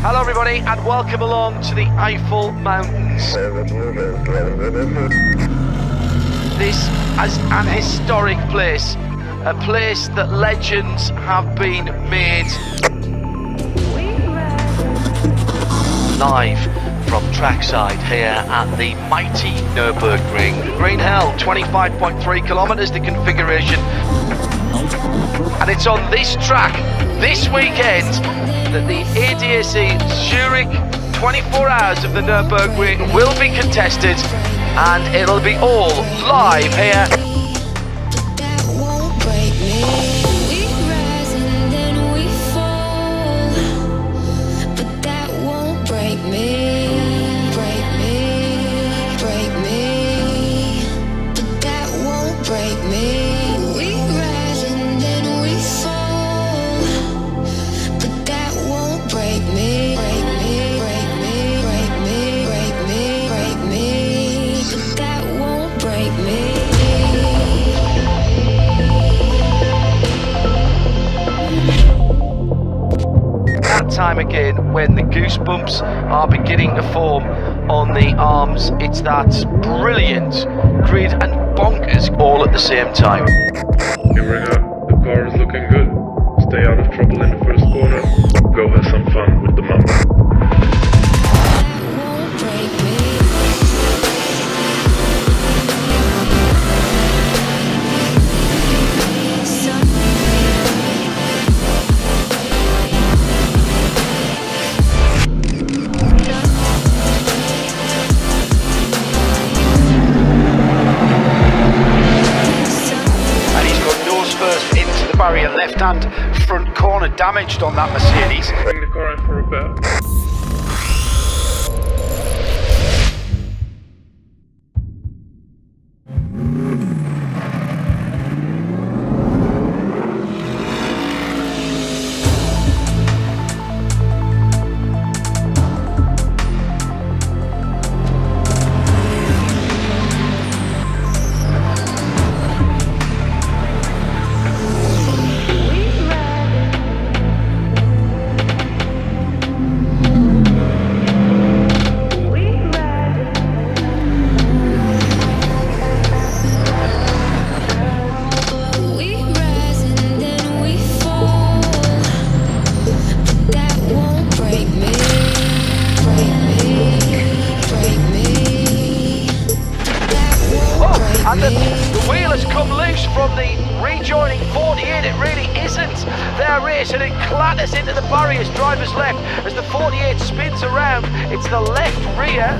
Hello, everybody, and welcome along to the Eifel Mountains. This is an historic place, a place that legends have been made. Live from trackside here at the mighty Nürburgring. Green Hell, 25.3 kilometres, the configuration. And it's on this track, this weekend, that the ADAC Zurich 24 hours of the Nürburgring will be contested and it'll be all live here. Again when the goosebumps are beginning to form on the arms. It's that brilliant grid and bonkers all at the same time. Gimringer, the car is looking good. Stay out of trouble in the first corner. First into the barrier, left hand front corner damaged on that Mercedes. Bring the car in for repair. And the, the wheel has come loose from the rejoining 48. It really isn't their race, and it clatters into the barriers. Driver's left as the 48 spins around. It's the left rear